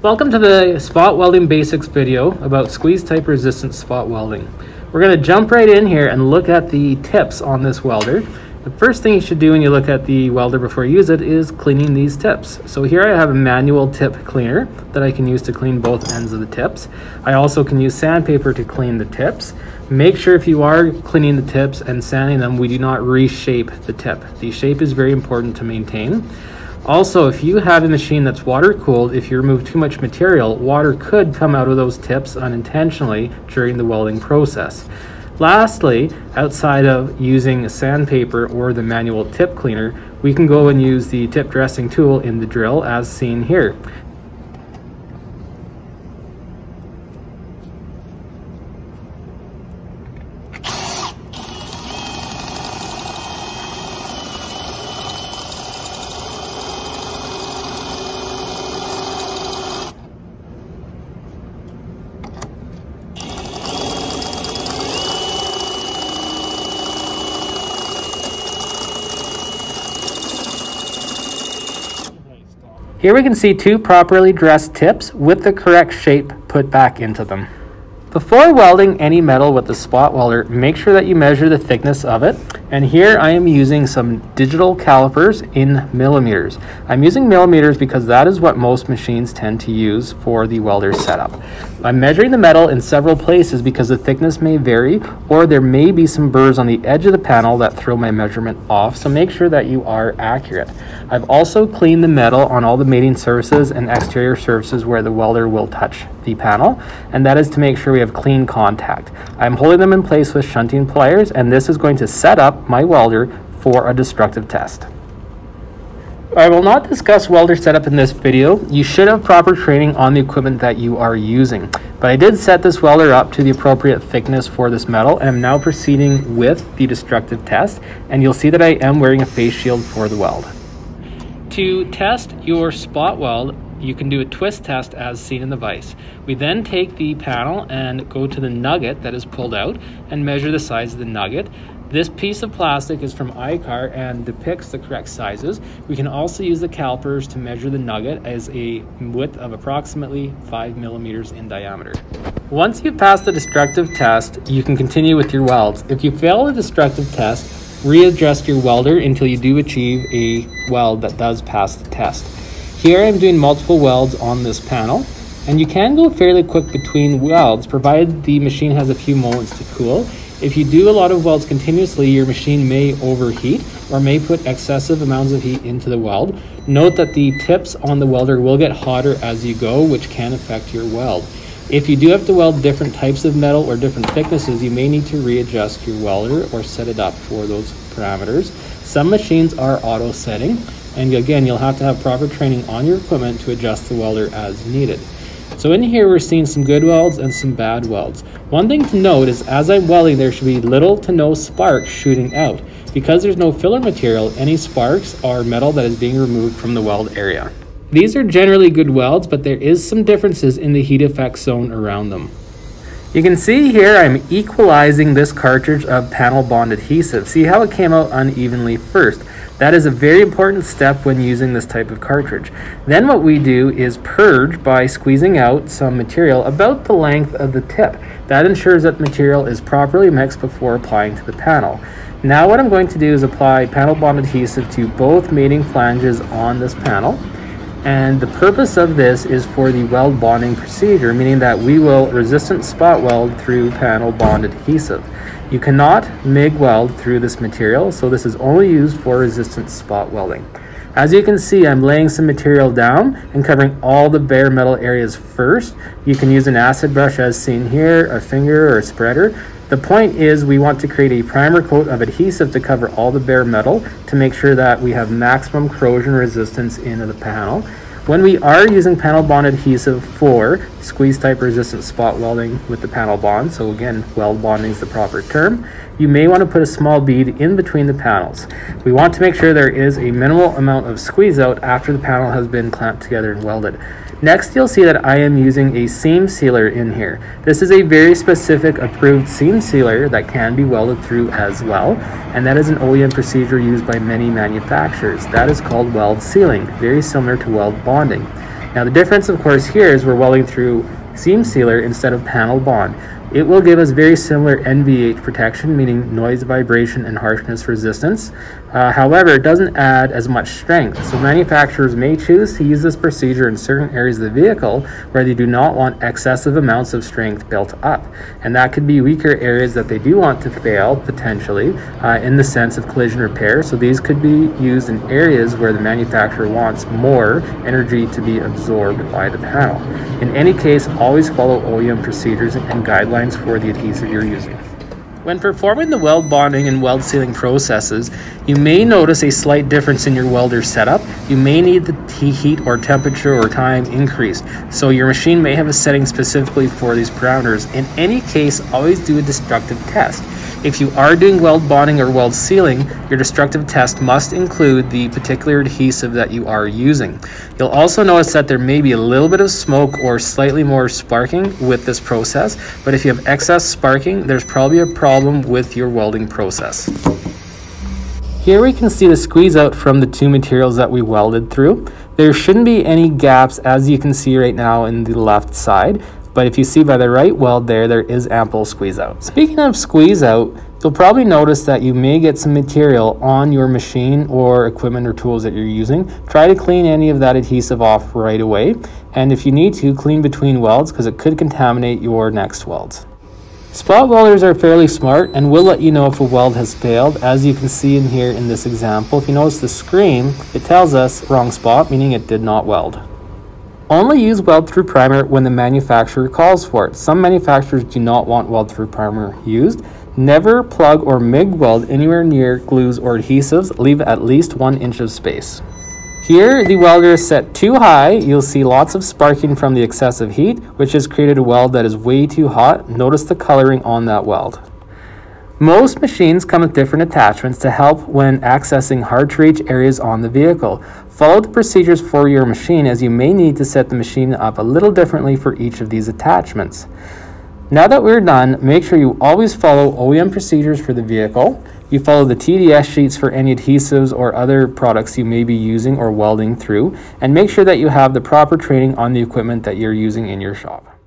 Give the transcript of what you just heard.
Welcome to the spot welding basics video about squeeze type resistant spot welding. We're going to jump right in here and look at the tips on this welder. The first thing you should do when you look at the welder before you use it is cleaning these tips. So here I have a manual tip cleaner that I can use to clean both ends of the tips. I also can use sandpaper to clean the tips. Make sure if you are cleaning the tips and sanding them, we do not reshape the tip. The shape is very important to maintain. Also, if you have a machine that's water cooled, if you remove too much material, water could come out of those tips unintentionally during the welding process. Lastly, outside of using sandpaper or the manual tip cleaner, we can go and use the tip dressing tool in the drill as seen here. Here we can see two properly dressed tips with the correct shape put back into them. Before welding any metal with the spot welder, make sure that you measure the thickness of it. And here I am using some digital calipers in millimeters. I'm using millimeters because that is what most machines tend to use for the welder setup. I'm measuring the metal in several places because the thickness may vary or there may be some burrs on the edge of the panel that throw my measurement off, so make sure that you are accurate. I've also cleaned the metal on all the mating surfaces and exterior surfaces where the welder will touch the panel, and that is to make sure we have clean contact. I'm holding them in place with shunting pliers, and this is going to set up my welder for a destructive test. I will not discuss welder setup in this video. You should have proper training on the equipment that you are using. But I did set this welder up to the appropriate thickness for this metal and I'm now proceeding with the destructive test and you'll see that I am wearing a face shield for the weld. To test your spot weld, you can do a twist test as seen in the vise. We then take the panel and go to the nugget that is pulled out and measure the size of the nugget. This piece of plastic is from I-CAR and depicts the correct sizes. We can also use the calipers to measure the nugget as a width of approximately 5 millimeters in diameter. Once you've passed the destructive test, you can continue with your welds. If you fail the destructive test, readjust your welder until you do achieve a weld that does pass the test. Here I'm doing multiple welds on this panel and you can go fairly quick between welds provided the machine has a few moments to cool. If you do a lot of welds continuously, your machine may overheat or may put excessive amounts of heat into the weld. Note that the tips on the welder will get hotter as you go, which can affect your weld. If you do have to weld different types of metal or different thicknesses, you may need to readjust your welder or set it up for those parameters. Some machines are auto setting, and again, you'll have to have proper training on your equipment to adjust the welder as needed. So in here, we're seeing some good welds and some bad welds. One thing to note is as I'm welding, there should be little to no sparks shooting out. Because there's no filler material, any sparks are metal that is being removed from the weld area. These are generally good welds, but there is some differences in the heat effect zone around them. You can see here I'm equalizing this cartridge of panel bond adhesive. See how it came out unevenly first. That is a very important step when using this type of cartridge. Then what we do is purge by squeezing out some material about the length of the tip. That ensures that material is properly mixed before applying to the panel. Now what I'm going to do is apply panel bond adhesive to both mating flanges on this panel. And the purpose of this is for the weld bonding procedure, meaning that we will resistant spot weld through panel bond adhesive. You cannot MIG weld through this material, so this is only used for resistant spot welding. As you can see, I'm laying some material down and covering all the bare metal areas first. You can use an acid brush as seen here, a finger or a spreader, the point is we want to create a primer coat of adhesive to cover all the bare metal to make sure that we have maximum corrosion resistance into the panel. When we are using panel bond adhesive for squeeze type resistant spot welding with the panel bond, so again, weld bonding is the proper term, you may want to put a small bead in between the panels. We want to make sure there is a minimal amount of squeeze out after the panel has been clamped together and welded. Next, you'll see that I am using a seam sealer in here. This is a very specific approved seam sealer that can be welded through as well, and that is an OEM procedure used by many manufacturers. That is called weld sealing, very similar to weld bonding. Now the difference of course here is we're welding through seam sealer instead of panel bond. It will give us very similar NVH protection, meaning noise, vibration, and harshness resistance. Uh, however, it doesn't add as much strength, so manufacturers may choose to use this procedure in certain areas of the vehicle where they do not want excessive amounts of strength built up. And that could be weaker areas that they do want to fail, potentially, uh, in the sense of collision repair. So these could be used in areas where the manufacturer wants more energy to be absorbed by the panel. In any case, always follow OEM procedures and guidelines guidelines for the adhesive you're using. When performing the weld bonding and weld sealing processes, you may notice a slight difference in your welder setup. You may need the heat or temperature or time increased, so your machine may have a setting specifically for these parameters. In any case, always do a destructive test. If you are doing weld bonding or weld sealing, your destructive test must include the particular adhesive that you are using. You'll also notice that there may be a little bit of smoke or slightly more sparking with this process, but if you have excess sparking, there's probably a problem with your welding process. Here we can see the squeeze out from the two materials that we welded through. There shouldn't be any gaps as you can see right now in the left side but if you see by the right weld there, there is ample squeeze out. Speaking of squeeze out, you'll probably notice that you may get some material on your machine or equipment or tools that you're using. Try to clean any of that adhesive off right away. And if you need to, clean between welds because it could contaminate your next welds. Spot welders are fairly smart and will let you know if a weld has failed. As you can see in here in this example, if you notice the screen, it tells us wrong spot, meaning it did not weld. Only use weld-through primer when the manufacturer calls for it. Some manufacturers do not want weld-through primer used. Never plug or MIG weld anywhere near glues or adhesives. Leave at least one inch of space. Here, the welder is set too high. You'll see lots of sparking from the excessive heat, which has created a weld that is way too hot. Notice the coloring on that weld. Most machines come with different attachments to help when accessing hard to reach areas on the vehicle. Follow the procedures for your machine as you may need to set the machine up a little differently for each of these attachments. Now that we're done, make sure you always follow OEM procedures for the vehicle. You follow the TDS sheets for any adhesives or other products you may be using or welding through, and make sure that you have the proper training on the equipment that you're using in your shop.